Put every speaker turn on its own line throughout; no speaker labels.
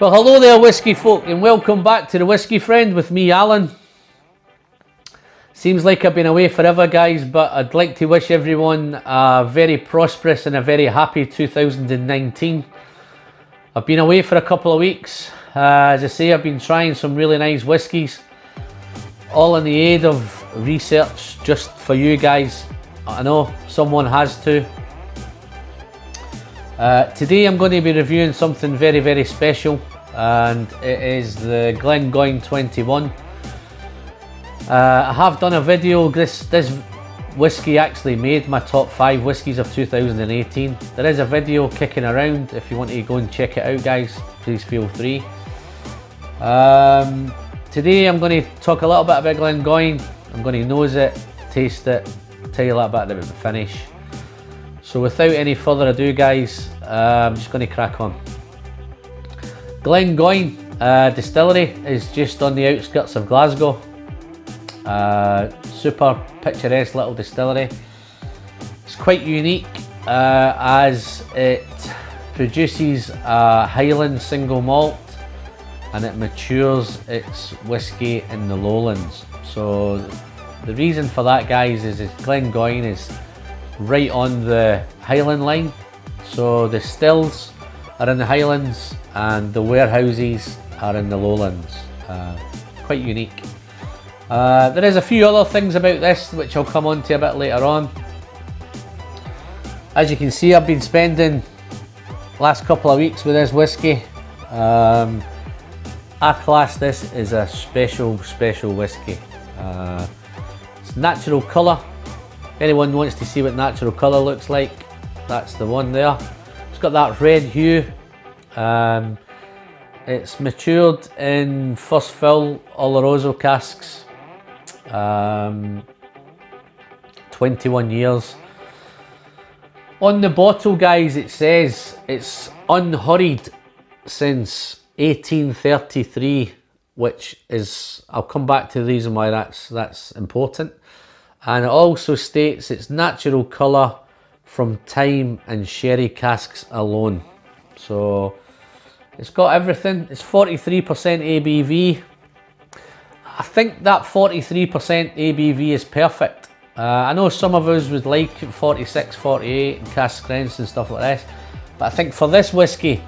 Well, hello there, whiskey folk, and welcome back to the Whiskey Friend with me, Alan. Seems like I've been away forever, guys, but I'd like to wish everyone a very prosperous and a very happy 2019. I've been away for a couple of weeks. Uh, as I say, I've been trying some really nice whiskies, all in the aid of research just for you guys. I know someone has to. Uh, today I'm going to be reviewing something very very special and it is the Glengoyne 21. Uh, I have done a video, this, this whiskey actually made my top 5 whiskies of 2018. There is a video kicking around, if you want to go and check it out guys, please feel free. Um, today I'm going to talk a little bit about Glengoyne, I'm going to nose it, taste it, tell you a little bit about the finish. So without any further ado guys, uh, I'm just going to crack on. Glengoyne uh, Distillery is just on the outskirts of Glasgow. Uh, super picturesque little distillery. It's quite unique uh, as it produces a Highland single malt and it matures its whiskey in the lowlands. So the reason for that guys is, is Glengoyne is right on the Highland line. So the stills are in the Highlands and the warehouses are in the lowlands. Uh, quite unique. Uh, there is a few other things about this which I'll come on to a bit later on. As you can see I've been spending last couple of weeks with this whiskey. Um, I class this as a special special whiskey. Uh, it's natural colour anyone wants to see what natural colour looks like, that's the one there. It's got that red hue. Um, it's matured in first fill Oloroso casks. Um, 21 years. On the bottle, guys, it says it's unhurried since 1833, which is, I'll come back to the reason why that's, that's important and it also states its natural colour from time and sherry casks alone. So it's got everything. It's 43% ABV. I think that 43% ABV is perfect. Uh, I know some of us would like 46, 48 and cask strengths and stuff like this, but I think for this whiskey,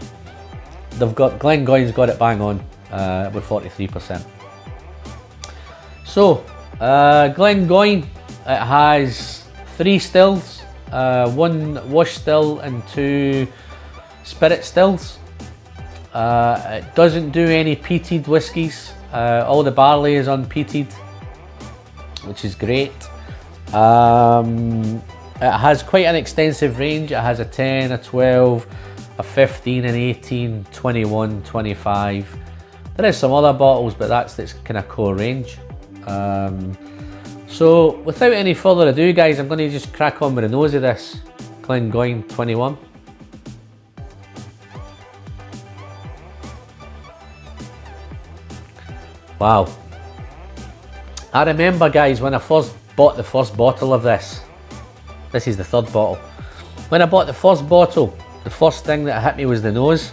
they've got Glengoyne's got it bang on uh, with 43%. So, uh, Glengoyne it has three stills, uh, one wash still and two spirit stills. Uh, it doesn't do any peated whiskies. Uh, all the barley is unpeated, which is great. Um, it has quite an extensive range. It has a 10, a 12, a 15, an 18, 21, 25. There is some other bottles, but that's its kind of core range. Um, so without any further ado guys, I'm going to just crack on with the nose of this Glengoyne 21. Wow. I remember guys when I first bought the first bottle of this. This is the third bottle. When I bought the first bottle, the first thing that hit me was the nose.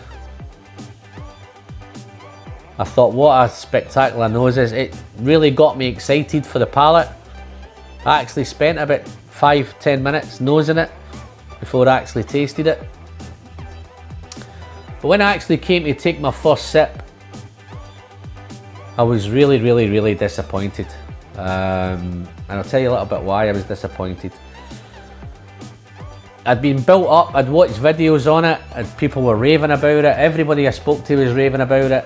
I thought what a spectacular nose is. It really got me excited for the palate. I actually spent about five, ten minutes nosing it before I actually tasted it. But when I actually came to take my first sip, I was really, really, really disappointed. Um, and I'll tell you a little bit why I was disappointed. I'd been built up, I'd watched videos on it, and people were raving about it. Everybody I spoke to was raving about it.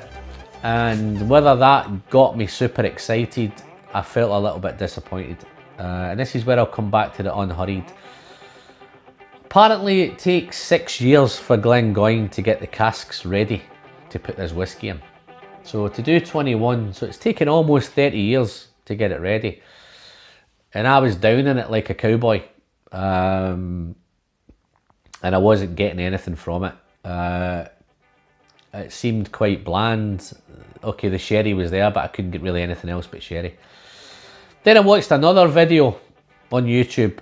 And whether that got me super excited, I felt a little bit disappointed. Uh, and this is where I'll come back to the unhurried. Apparently it takes six years for Glengoyne to get the casks ready to put this whiskey in. So to do 21, so it's taken almost 30 years to get it ready. And I was down in it like a cowboy. Um, and I wasn't getting anything from it. Uh, it seemed quite bland. Okay, the sherry was there, but I couldn't get really anything else but sherry. Then I watched another video on YouTube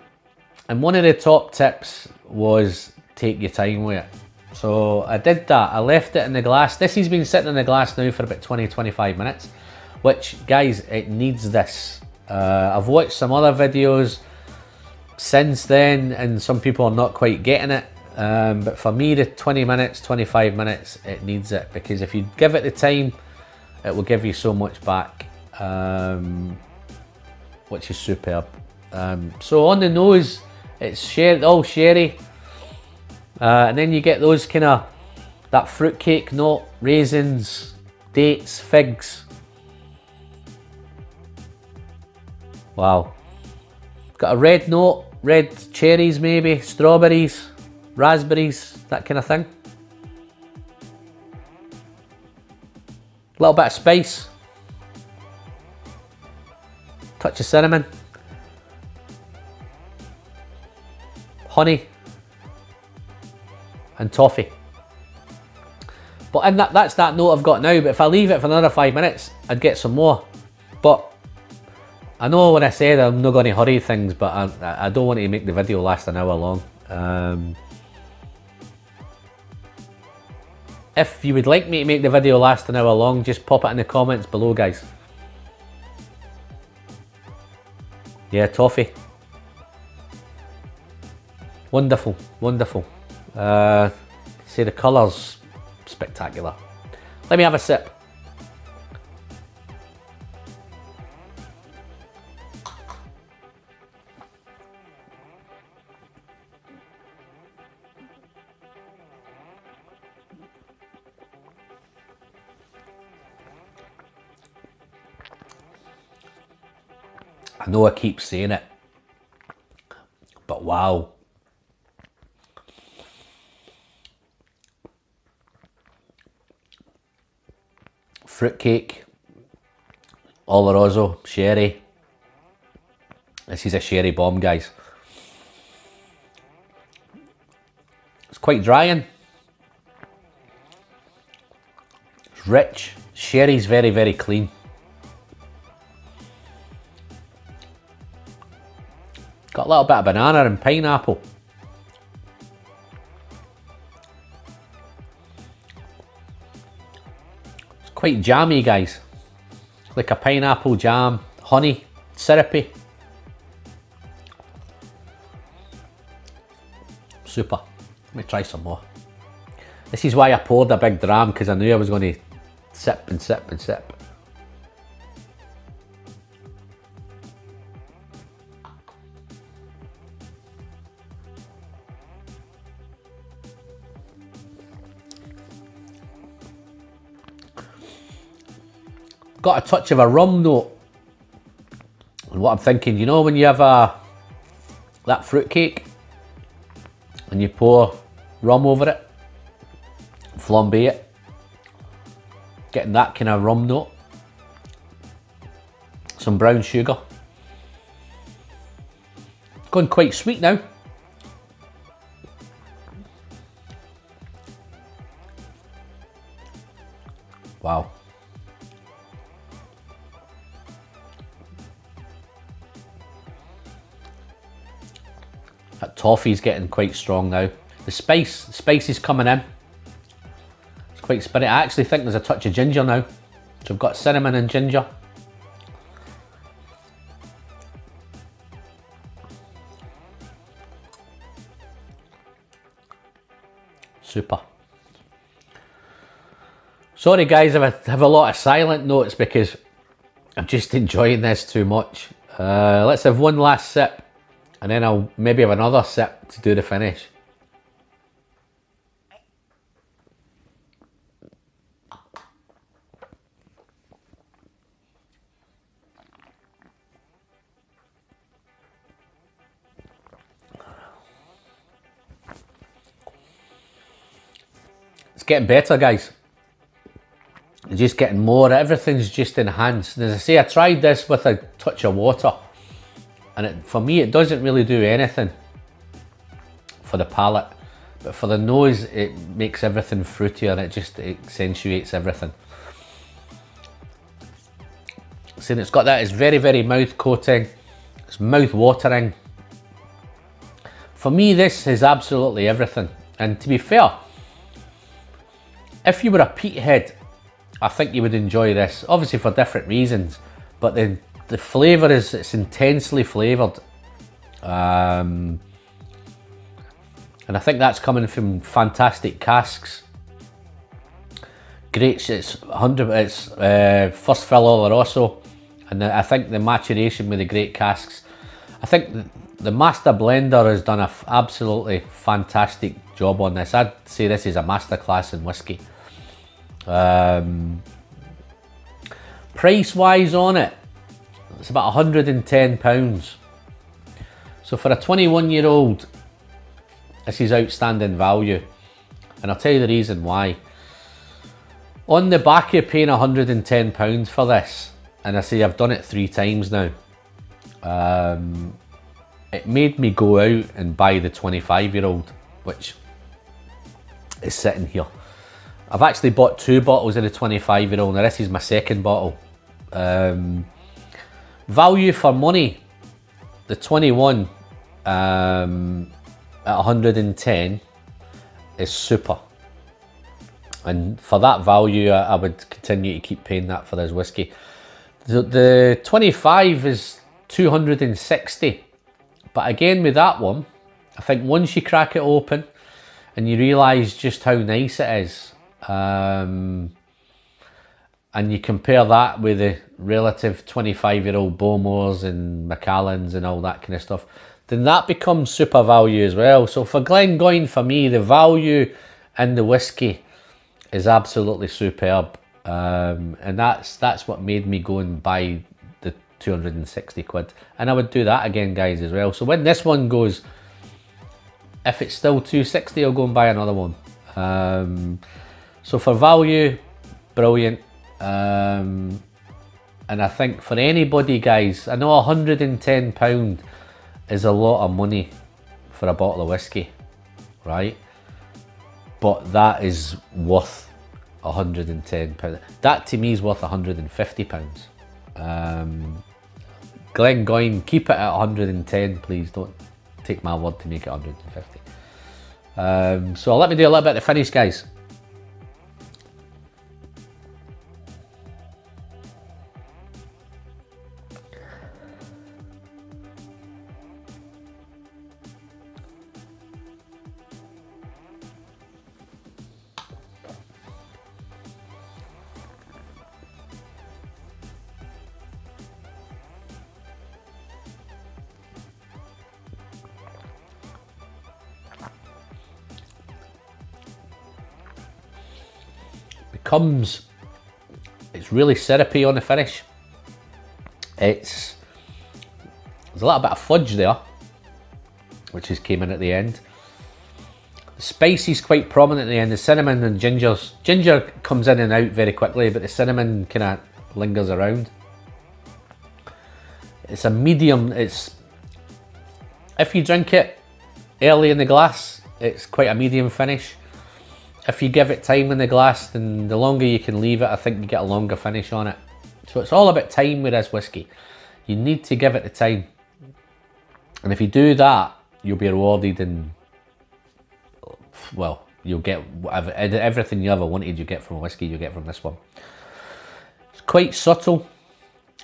and one of the top tips was take your time with it. So I did that. I left it in the glass. This has been sitting in the glass now for about 20-25 minutes, which guys, it needs this. Uh, I've watched some other videos since then and some people are not quite getting it. Um, but for me, the 20 minutes, 25 minutes, it needs it because if you give it the time, it will give you so much back, um, which is superb. Um, so on the nose, it's sher all sherry, uh, and then you get those kind of that fruitcake note, raisins, dates, figs. Wow. Got a red note, red cherries maybe, strawberries raspberries, that kind of thing. A little bit of spice. Touch of cinnamon. Honey. And toffee. But and that, that's that note I've got now, but if I leave it for another five minutes, I'd get some more. But I know when I said I'm not going to hurry things, but I, I don't want to make the video last an hour long. Um, If you would like me to make the video last an hour long, just pop it in the comments below, guys. Yeah, toffee. Wonderful, wonderful. Uh, see the colours, spectacular. Let me have a sip. I know I keep saying it, but wow. Fruitcake, Oloroso, sherry. This is a sherry bomb, guys. It's quite drying. It's rich. Sherry's very, very clean. Got a little bit of banana and pineapple. It's quite jammy, guys. Like a pineapple jam, honey, syrupy. Super. Let me try some more. This is why I poured a big dram because I knew I was going to sip and sip and sip. Got a touch of a rum note. And what I'm thinking, you know when you have a that fruit cake and you pour rum over it, flambe it, getting that kind of rum note, some brown sugar. Going quite sweet now. Wow. That toffee's getting quite strong now. The spice, the spice is coming in. It's quite spicy. I actually think there's a touch of ginger now. So I've got cinnamon and ginger. Super. Sorry guys if I have a lot of silent notes because I'm just enjoying this too much. Uh, let's have one last sip and then I'll maybe have another sip to do the finish. It's getting better guys. just getting more, everything's just enhanced. And as I say, I tried this with a touch of water and it, for me it doesn't really do anything for the palate but for the nose it makes everything fruitier. And it just accentuates everything. Seeing it's got that it's very very mouth coating. It's mouth watering. For me this is absolutely everything. And to be fair if you were a peat head, I think you would enjoy this. Obviously for different reasons, but the the flavour is it's intensely flavoured. Um, and I think that's coming from fantastic casks. Great, it's 100, it's uh, first fill Oloroso, and I think the maturation with the great casks. I think the, the master blender has done an absolutely fantastic job on this. I'd say this is a masterclass in whiskey. Um, price wise on it, it's about 110 pounds. So for a 21 year old, this is outstanding value. And I'll tell you the reason why. On the back you're paying 110 pounds for this. And I say I've done it three times now. Um, it made me go out and buy the 25 year old, which is sitting here. I've actually bought two bottles of the 25 year old. Now this is my second bottle. Um, value for money, the 21 um, at 110 is super. And for that value, I, I would continue to keep paying that for this whiskey. The, the 25 is 260. But again, with that one, I think once you crack it open and you realise just how nice it is, um, and you compare that with the relative 25 year old Bowmores and Macallans and all that kind of stuff, then that becomes super value as well. So for Glengoyne, for me, the value in the whiskey is absolutely superb. Um, and that's that's what made me go and buy the 260 quid. And I would do that again, guys, as well. So when this one goes, if it's still 260, I'll go and buy another one. Um, so for value, brilliant. Um, and I think for anybody, guys, I know 110 pound is a lot of money for a bottle of whiskey, right? But that is worth 110 pounds. That to me is worth 150 pounds. Um, Glengoyne, keep it at 110, please. Don't take my word to make it 150. Um, so let me do a little bit of finish, guys. Comes, it's really syrupy on the finish. It's, there's a little bit of fudge there, which is came in at the end. The spice is quite prominent at the end. The cinnamon and ginger, ginger comes in and out very quickly, but the cinnamon kind of lingers around. It's a medium, it's, if you drink it early in the glass, it's quite a medium finish if you give it time in the glass, then the longer you can leave it, I think you get a longer finish on it. So it's all about time with this whiskey. You need to give it the time. And if you do that, you'll be rewarded and, well, you'll get whatever, everything you ever wanted you get from a whiskey, you get from this one. It's quite subtle.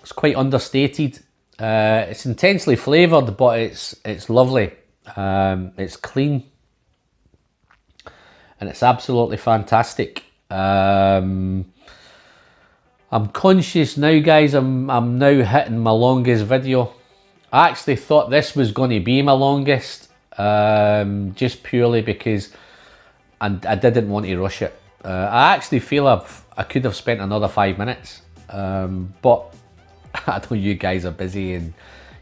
It's quite understated. Uh, it's intensely flavoured, but it's it's lovely. Um, it's clean and it's absolutely fantastic. Um, I'm conscious now, guys. I'm I'm now hitting my longest video. I actually thought this was going to be my longest, um, just purely because I, I didn't want to rush it. Uh, I actually feel I've I could have spent another five minutes, um, but I know you guys are busy and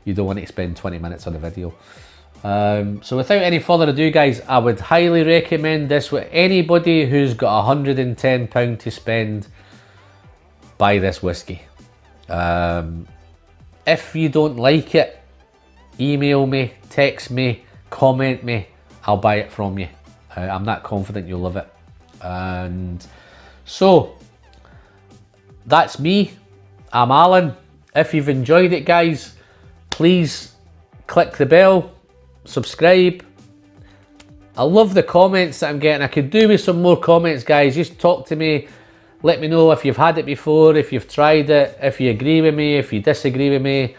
you don't want to spend 20 minutes on a video. Um, so without any further ado guys, I would highly recommend this with anybody who's got £110 to spend, buy this whiskey. Um, if you don't like it, email me, text me, comment me, I'll buy it from you. Uh, I'm that confident you'll love it. And so, that's me. I'm Alan. If you've enjoyed it guys, please click the bell, subscribe, I love the comments that I'm getting. I could do with some more comments, guys. Just talk to me. Let me know if you've had it before, if you've tried it, if you agree with me, if you disagree with me.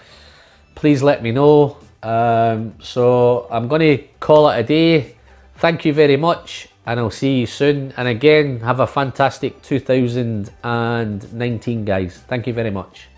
Please let me know. Um, so I'm going to call it a day. Thank you very much, and I'll see you soon. And again, have a fantastic 2019, guys. Thank you very much.